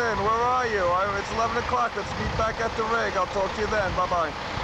in. where are you? It's 11 o'clock. Let's meet back at the rig. I'll talk to you then. Bye-bye.